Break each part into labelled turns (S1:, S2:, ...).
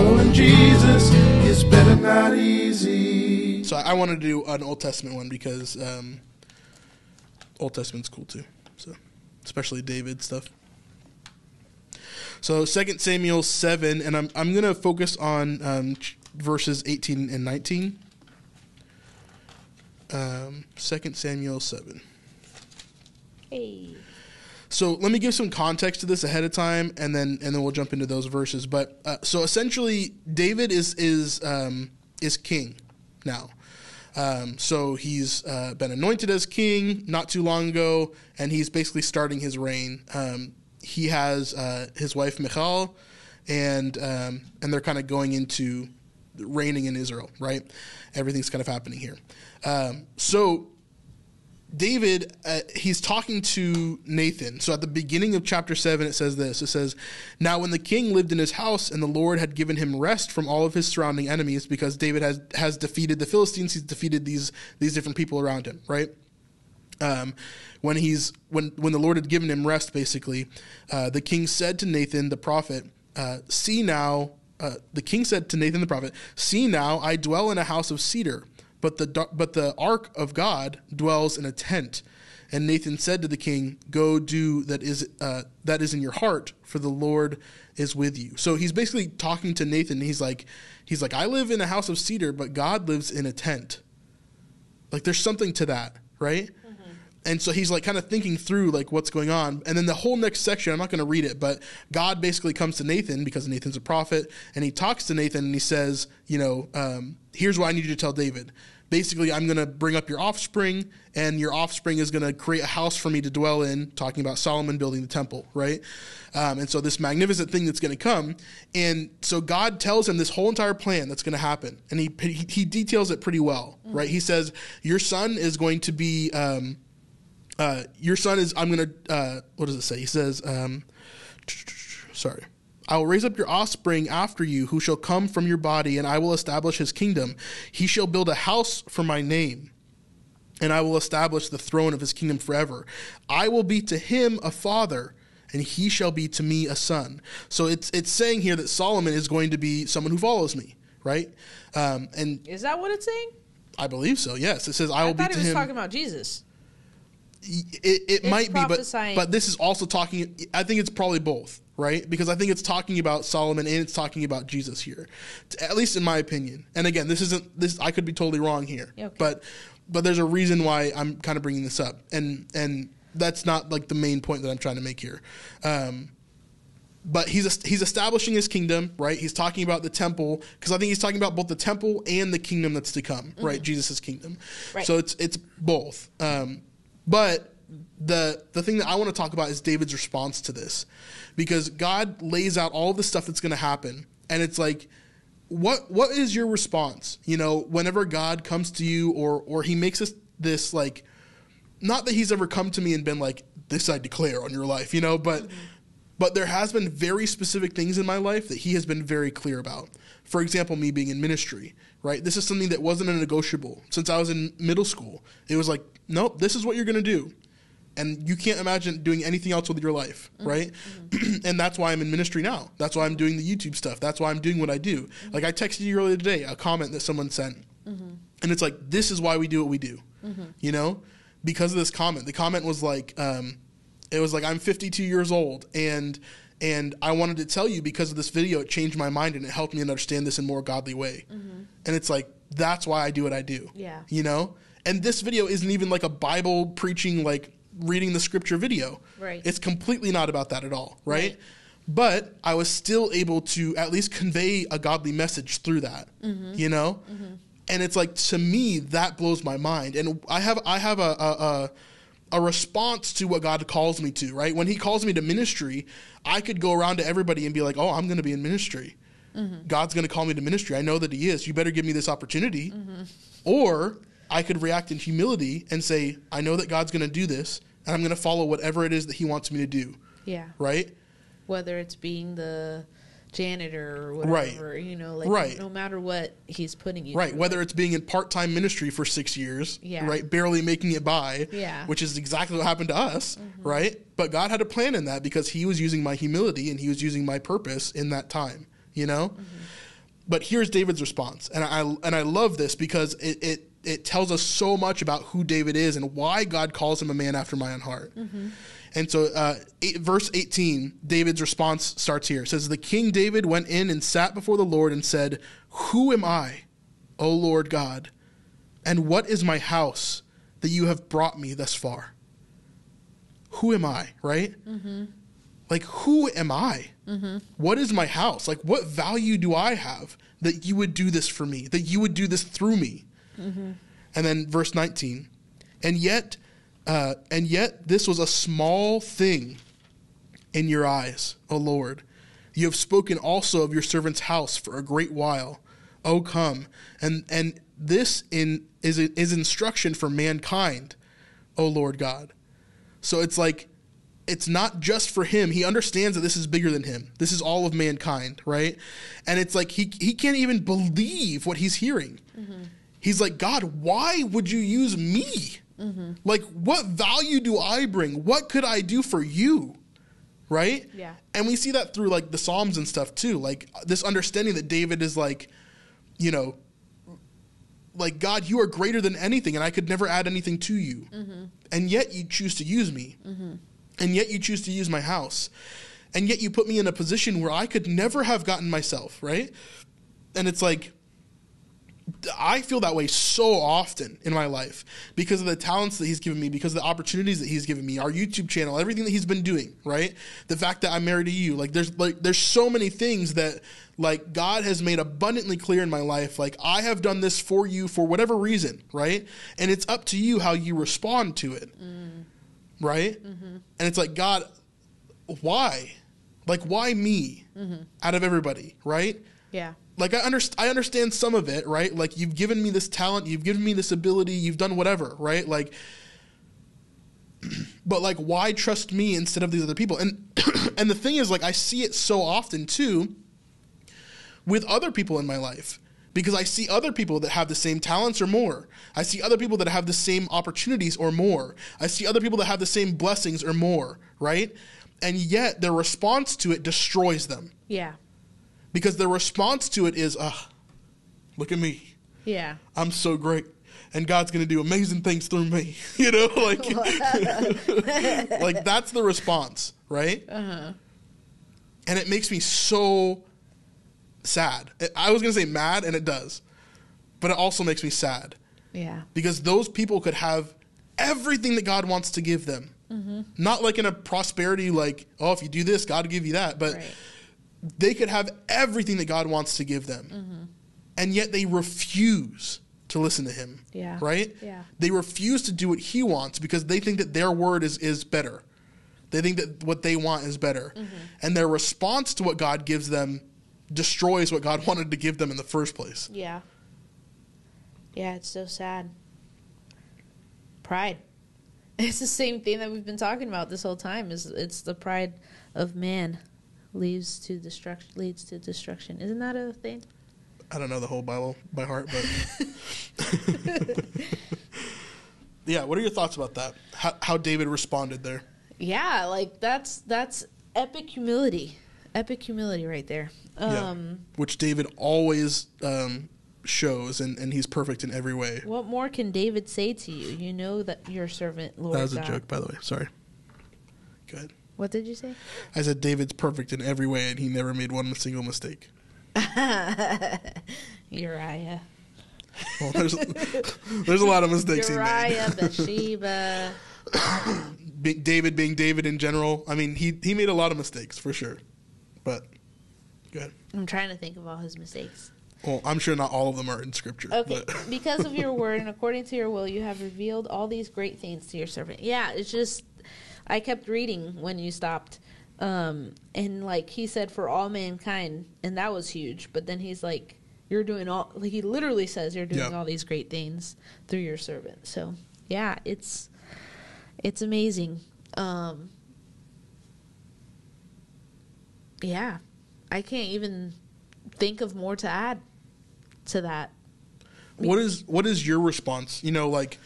S1: Following Jesus is better not easy.
S2: So I wanted to do an Old Testament one because um, Old Testament's cool too. So especially David stuff. So 2 Samuel 7, and I'm, I'm going to focus on um, ch- verses 18 and 19. Um, 2 Samuel 7.
S3: Hey.
S2: So let me give some context to this ahead of time, and then and then we'll jump into those verses. But uh, so essentially, David is is um, is king now. Um, so he's uh, been anointed as king not too long ago, and he's basically starting his reign. Um, he has uh, his wife Michal, and um, and they're kind of going into reigning in Israel. Right, everything's kind of happening here. Um, so David, uh, he's talking to Nathan. So at the beginning of chapter 7, it says this It says, Now when the king lived in his house, and the Lord had given him rest from all of his surrounding enemies, because David has, has defeated the Philistines, he's defeated these, these different people around him, right? Um, when he's when when the Lord had given him rest, basically, uh, the king said to Nathan the prophet, uh, "See now." Uh, the king said to Nathan the prophet, "See now, I dwell in a house of cedar, but the but the ark of God dwells in a tent." And Nathan said to the king, "Go do that is uh, that is in your heart, for the Lord is with you." So he's basically talking to Nathan. He's like, he's like, "I live in a house of cedar, but God lives in a tent." Like, there's something to that, right? And so he's like kind of thinking through like what's going on. And then the whole next section i'm not going to read it but god basically comes to nathan because nathan's a prophet and he talks to nathan and he says you know um, here's what i need you to tell david. Basically i'm going to bring up your offspring and your offspring is going to create a house for me to dwell in talking about solomon building the temple right? Um, and so this magnificent thing that's going to come and so god tells him this whole entire plan that's going to happen and he, he, details it pretty well right? He says your son is going to be um, uh, your son is i'm gonna uh, what does it say? He says um, sorry. I will raise up your offspring after you who shall come from your body and i will establish his kingdom. He shall build a house for my name and i will establish the throne of his kingdom forever. I will be to him a father and he shall be to me a son. So it's it's saying here that solomon is going to be someone who follows me right? Um, and
S3: Is that what it's saying?
S2: i believe so yes. It says i will
S3: I
S2: be to him
S3: talking about Jesus.
S2: It, it might be, but but this is also talking. I think it's probably both, right? Because I think it's talking about Solomon and it's talking about Jesus here, at least in my opinion. And again, this isn't this. I could be totally wrong here,
S3: okay.
S2: but but there's a reason why I'm kind of bringing this up, and and that's not like the main point that I'm trying to make here. Um, but he's he's establishing his kingdom, right? He's talking about the temple because I think he's talking about both the temple and the kingdom that's to come, right? Jesus' kingdom.
S3: Mm-hmm. Right.
S2: So it's it's both. Um, but the the thing that I want to talk about is David's response to this, because God lays out all the stuff that's going to happen, and it's like, what what is your response? You know, whenever God comes to you, or or He makes us this like, not that He's ever come to me and been like, this I declare on your life, you know, but. But there has been very specific things in my life that he has been very clear about. For example, me being in ministry, right? This is something that wasn't a negotiable since I was in middle school. It was like, nope, this is what you're going to do. And you can't imagine doing anything else with your life, mm-hmm. right? and that's why I'm in ministry now. That's why I'm doing the YouTube stuff. That's why I'm doing what I do. Mm-hmm. Like I texted you earlier today, a comment that someone sent. Mm-hmm. And it's like, this is why we do what we do, you know? Because of this comment. The comment was like, um, it was like I'm 52 years old and and I wanted to tell you because of this video it changed my mind and it helped me understand this in a more godly way. Mm-hmm. And it's like that's why I do what I do.
S3: Yeah.
S2: You know? And this video isn't even like a Bible preaching like reading the scripture video.
S3: Right.
S2: It's completely not about that at all, right?
S3: Right.
S2: But I was still able to at least convey a godly message through that. Mm-hmm. You know? Mm-hmm. And it's like to me that blows my mind. And I have I have a, a, a a response to what God calls me to, right? When He calls me to ministry, I could go around to everybody and be like, "Oh, I'm going to be in ministry. Mm-hmm. God's going to call me to ministry. I know that He is. You better give me this opportunity." Mm-hmm. Or I could react in humility and say, "I know that God's going to do this, and I'm going to follow whatever it is that He wants me to do."
S3: Yeah.
S2: Right?
S3: Whether it's being the janitor or whatever. Right. you know, like
S2: Right.
S3: no matter what he's putting you
S2: Right.
S3: through.
S2: Whether it's being in part-time ministry for six years,
S3: Yeah.
S2: right, barely making it by,
S3: Yeah. Mm-hmm.
S2: which is exactly what happened to us, right? But God had a plan in that because He was using my humility and He was using my purpose in that time, you know.
S3: Mm-hmm.
S2: but here's David's response, and I and I love this because it it, it tells us so much about who David is and why God calls him a man after my own heart. And so, uh, eight, verse 18, David's response starts here. It says, The king David went in and sat before the Lord and said, Who am I, O Lord God? And what is my house that you have brought me thus far? Who am I, right? Mm-hmm. Like, who am I? Mm-hmm. What is my house? Like, what value do I have that you would do this for me, that you would do this through me? Mm-hmm. And then verse 19, and yet, uh, and yet this was a small thing in your eyes, O Lord. You have spoken also of your servant's house for a great while. O come, and and this in is is instruction for mankind, O Lord God. So it's like it's not just for him. He understands that this is bigger than him. This is all of mankind, right? And it's like he he can't even believe what he's hearing. He's like, God, why would you use me? Like, what value do I bring? What could I do for you? Right?
S3: Yeah.
S2: And we see that through like the Psalms and stuff too. Like this understanding that David is like, you know, like God, you are greater than anything, and I could never add anything to you. Mm-hmm. And yet you choose to use me. Mm-hmm. And yet you choose to use my house. And yet you put me in a position where I could never have gotten myself, right? And it's like, I feel that way so often in my life because of the talents that he's given me, because of the opportunities that he's given me, our YouTube channel, everything that he's been doing, right? The fact that I'm married to you, like there's like there's so many things that like God has made abundantly clear in my life. Like I have done this for you for whatever reason, right? And it's up to you how you respond to it, mm. right? Mm-hmm. And it's like God, why? Like why me mm-hmm. out of everybody, right?
S3: Yeah.
S2: Like I underst- I understand some of it, right? Like you've given me this talent, you've given me this ability, you've done whatever, right? Like but like why trust me instead of these other people? And and the thing is like I see it so often too with other people in my life because I see other people that have the same talents or more. I see other people that have the same opportunities or more. I see other people that have the same blessings or more, right? And yet their response to it destroys them
S3: Yeah.
S2: Because their response to it is, "Ah, look at me,
S3: Yeah.
S2: I'm so great, and God's going to do amazing things through me." You know, like, like that's the response, right? Uh-huh. And it makes me so sad. I was going to say mad, and it does, but it also makes me sad
S3: Yeah.
S2: because those people could have everything that God wants to give them. Not like in a prosperity, like, oh, if you do this, God will give you that. But
S3: Right.
S2: They could have everything that God wants to give them. Mm-hmm. And yet they refuse to listen to Him.
S3: Yeah.
S2: Right?
S3: Yeah.
S2: They refuse to do what He wants because they think that their word is, is better. They think that what they want is better. Mm-hmm. And their response to what God gives them destroys what God wanted to give them in the first place.
S3: Yeah. Yeah, it's so sad. Pride. It's the same thing that we've been talking about this whole time. Is it's the pride of man leads to destruction leads to destruction. Isn't that a thing?
S2: I don't know the whole Bible by heart, but yeah. What are your thoughts about that? How, how David responded there?
S3: Yeah, like that's that's epic humility. Epic humility right there.
S2: Yeah.
S3: Um
S2: Which David always um, shows, and, and he's perfect in every way.
S3: what more can David say to you? You know that your servant Lord
S2: that was a joke, by the way. Sorry. Go ahead.
S3: What did you say?
S2: I said David's perfect in every way, and he never made one single mistake.
S3: Uriah.
S2: Well, there's there's a lot of mistakes he made.
S3: Uriah, Bathsheba.
S2: David being David in general. I mean, he he made a lot of mistakes for sure. But go ahead.
S3: I'm trying to think of all his mistakes.
S2: Well, I'm sure not all of them are in scripture.
S3: Okay,
S2: But
S3: because of your word and according to your will, you have revealed all these great things to your servant. Yeah, it's just I kept reading when you stopped, um, and like he said, for all mankind, and that was huge. But then he's like, "You're doing all." Like he literally says, "You're doing
S2: Yeah.
S3: all these great things through your servant." So yeah, it's it's amazing. Um, yeah, I can't even think of more to add to that.
S2: what is what is your response? You know, like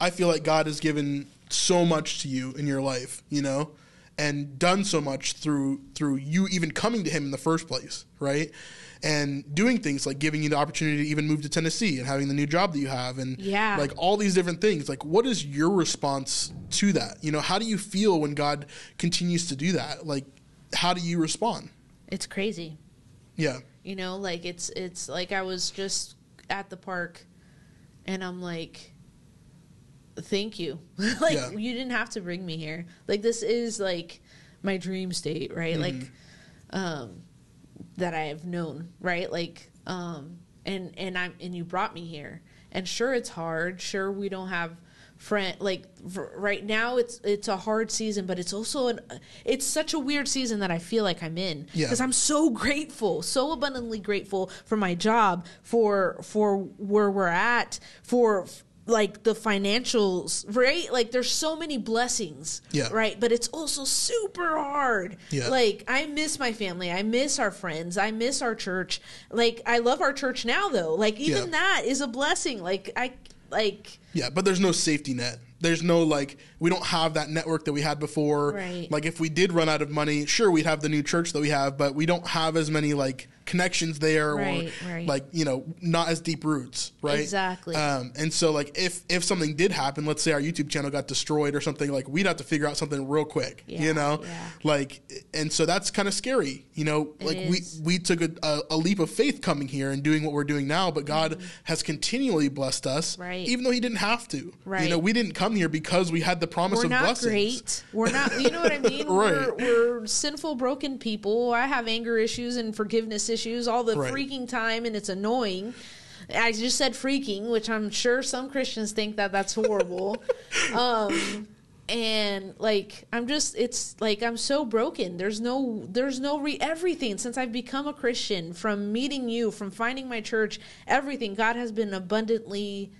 S2: I feel like God has given so much to you in your life, you know, and done so much through through you even coming to him in the first place, right? And doing things like giving you the opportunity to even move to Tennessee and having the new job that you have and
S3: Yeah.
S2: like all these different things. Like what is your response to that? You know, how do you feel when God continues to do that? Like how do you respond?
S3: It's crazy.
S2: Yeah.
S3: You know, like it's it's like I was just at the park and I'm like thank you. like
S2: Yeah.
S3: you didn't have to bring me here. Like this is like my dream state, right? Like um that I have known, right? Like um and and I'm and you brought me here. And sure it's hard. Sure we don't have friend like r- right now it's it's a hard season but it's also an it's such a weird season that I feel like I'm in
S2: Yeah.
S3: because I'm so grateful so abundantly grateful for my job for for where we're at for like the financials right like there's so many blessings
S2: Yeah.
S3: right but it's also super hard
S2: Yeah.
S3: like I miss my family I miss our friends I miss our church like I love our church now though like even
S2: Yeah.
S3: that is a blessing like I like
S2: Yeah, but there's no safety net. There's no like we don't have that network that we had before.
S3: Right.
S2: Like if we did run out of money, sure we'd have the new church that we have, but we don't have as many like connections there
S3: Right,
S2: or
S3: right.
S2: like, you know, not as deep roots, right?
S3: Exactly.
S2: Um and so like if if something did happen, let's say our YouTube channel got destroyed or something, like we'd have to figure out something real quick.
S3: Yeah,
S2: you know?
S3: yeah.
S2: Like and so that's kind of scary, you know,
S3: It
S2: like
S3: is.
S2: we we took a, a, a leap of faith coming here and doing what we're doing now, but God has continually blessed us,
S3: Mm-hmm. Right.
S2: even though He didn't have to.
S3: right You
S2: know, we didn't come here because we had the promise
S3: we're
S2: of
S3: not
S2: blessings.
S3: great. We're not. You know what I mean?
S2: Right.
S3: We're, we're sinful, broken people. I have anger issues and forgiveness issues all the
S2: Right.
S3: freaking time, and it's annoying. I just said freaking, which I'm sure some Christians think that that's horrible. um, and like I'm just, it's like I'm so broken. There's no, there's no re everything since I've become a Christian. From meeting you, from finding my church, everything God has been abundantly,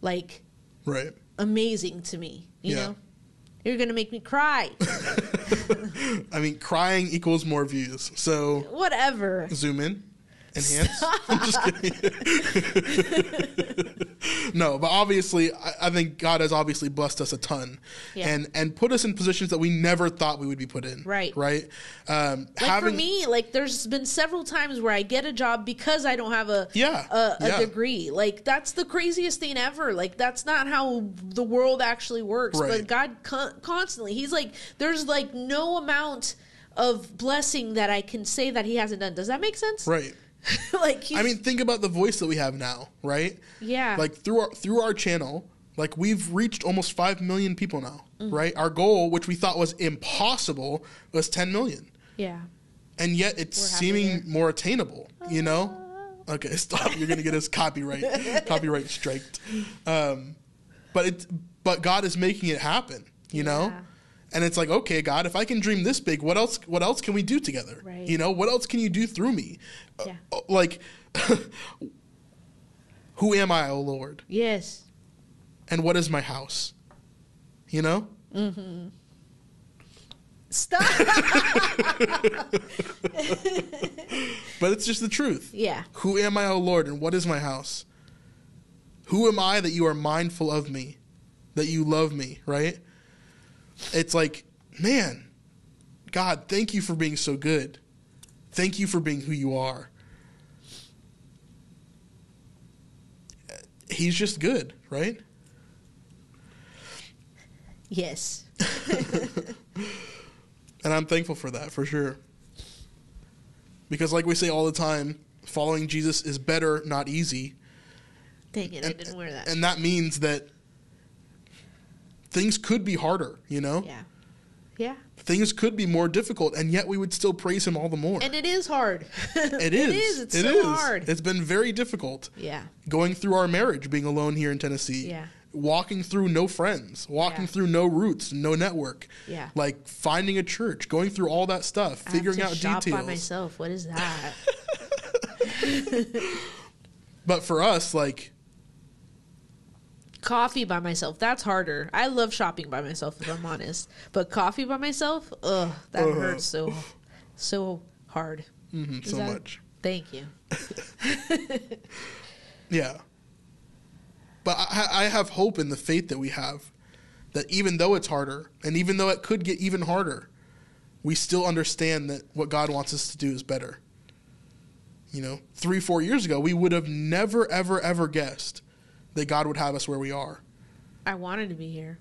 S3: like
S2: Right.
S3: amazing to me. You
S2: Yeah.
S3: know, you're gonna make me cry.
S2: I mean, crying equals more views. So
S3: Whatever.
S2: zoom in, enhance. I'm just kidding. No, but obviously, I, I think God has obviously blessed us a ton,
S3: Yeah.
S2: and and put us in positions that we never thought we would be put in.
S3: Right.
S2: Right. Um,
S3: Like
S2: having,
S3: for me, like there's been several times where I get a job because I don't have a
S2: Yeah,
S3: a, a
S2: yeah.
S3: degree. Like that's the craziest thing ever. Like that's not how the world actually works.
S2: Right.
S3: But God con- constantly, He's like, there's like no amount of blessing that I can say that He hasn't done. Does that make sense?
S2: Right.
S3: like
S2: I mean, think about the voice that we have now, right?
S3: yeah,
S2: Like through our through our channel, like we've reached almost five million people now,
S3: Mm-hmm.
S2: right? Our goal, which we thought was impossible, was ten million,
S3: yeah.
S2: and yet it's
S3: We're
S2: seeming more attainable. You know? Okay, stop. You're gonna get us copyright copyright striked. Um, but it but God is making it happen. You know. And it's like, okay, God, if I can dream this big, what else? What else can we do together?
S3: Right.
S2: You know, what else can you do through me? Uh,
S3: Yeah.
S2: uh, like, who am I, O Lord?
S3: Yes.
S2: and what is my house? You know?
S3: Stop.
S2: But it's just the truth.
S3: yeah.
S2: Who am I, O Lord, and what is my house? Who am I that you are mindful of me, that you love me, right? It's like, man, God, thank you for being so good. Thank you for being who you are. He's just good, right?
S3: Yes.
S2: And I'm thankful for that, for sure. Because, like we say all the time, following Jesus is better, not easy.
S3: Dang it! I didn't wear that.
S2: And that means that things could be harder, you know?
S3: yeah. Yeah.
S2: Things could be more difficult, and yet we would still praise Him all the more.
S3: And it is hard.
S2: it is.
S3: It is. It's
S2: It
S3: so
S2: is.
S3: hard.
S2: It's been very difficult
S3: yeah.
S2: going through our marriage, being alone here in Tennessee.
S3: Yeah.
S2: Walking through no friends, walking
S3: Yeah.
S2: through no roots, no network.
S3: Yeah.
S2: Like finding a church, going through all that stuff,
S3: I
S2: figuring out
S3: shop
S2: details.
S3: by myself. What is that?
S2: But for us, like,
S3: coffee by myself. That's harder. I love shopping by myself if I'm honest. But coffee by myself, ugh, that
S2: Uh-huh.
S3: hurts so so hard.
S2: mhm, so
S3: that-
S2: much.
S3: Thank you.
S2: Yeah. But I, I have hope in the faith that we have that even though it's harder and even though it could get even harder, we still understand that what God wants us to do is better. You know, three, four years ago, we would have never, ever, ever guessed that God would have us where we are.
S3: I wanted to be here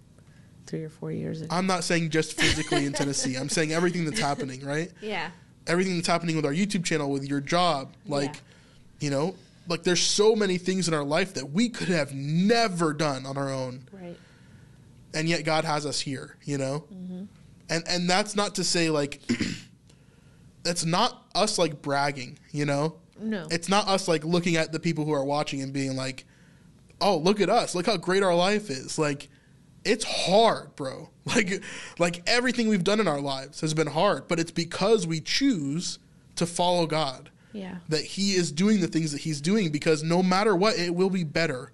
S3: three or four years ago.
S2: I'm not saying just physically in Tennessee. I'm saying everything that's happening, right?
S3: yeah.
S2: Everything that's happening with our YouTube channel, with your job, like,
S3: Yeah.
S2: you know, like there's so many things in our life that we could have never done on our own.
S3: Right.
S2: and yet God has us here, you know?
S3: Mm-hmm.
S2: And and that's not to say like that's not us like bragging, you know?
S3: No.
S2: It's not us like looking at the people who are watching and being like, "Oh, look at us. Look how great our life is." Like it's hard, bro. Like like everything we've done in our lives has been hard, but it's because we choose to follow God
S3: yeah.
S2: that he is doing the things that he's doing because no matter what, it will be better,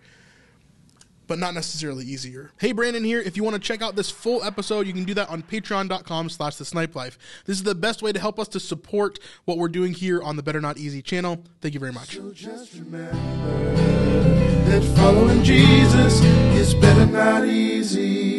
S2: but not necessarily easier. Hey, Brandon here. If you want to check out this full episode, you can do that on patreon.com slash the snipe life. This is the best way to help us to support what we're doing here on the Better Not Easy channel. Thank you very much.
S1: So just remember that following Jesus is better not easy.